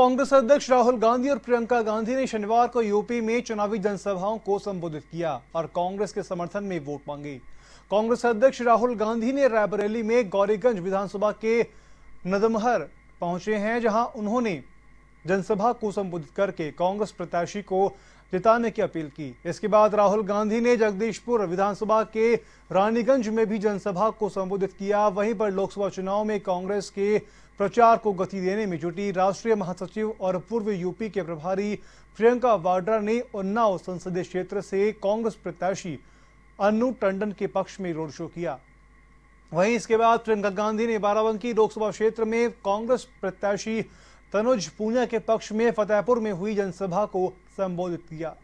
कांग्रेस अध्यक्ष राहुल गांधी और प्रियंका गांधी ने शनिवार को यूपी में चुनावी जनसभाओं को संबोधित किया और कांग्रेस के समर्थन में वोट मांगे। कांग्रेस अध्यक्ष राहुल गांधी ने रायबरेली में गौरीगंज विधानसभा के नदमहर पहुँचे हैं, जहाँ उन्होंने जनसभा को संबोधित करके कांग्रेस प्रत्याशी को जिताने की अपील की। इसके बाद राहुल गांधी ने जगदीशपुर विधानसभा के रानीगंज में भी जनसभा को संबोधित किया। वहीं पर लोकसभा चुनाव में कांग्रेस के प्रचार को गति देने में जुटी राष्ट्रीय महासचिव और पूर्व यूपी के प्रभारी प्रियंका वाड्रा ने उन्नाव संसदीय क्षेत्र से कांग्रेस प्रत्याशी अनु टंडन के पक्ष में रोड शो किया। वहीं इसके बाद प्रियंका गांधी ने बाराबंकी लोकसभा क्षेत्र में कांग्रेस प्रत्याशी तनुज पूनिया के पक्ष में फतेहपुर में हुई जनसभा को संबोधित किया।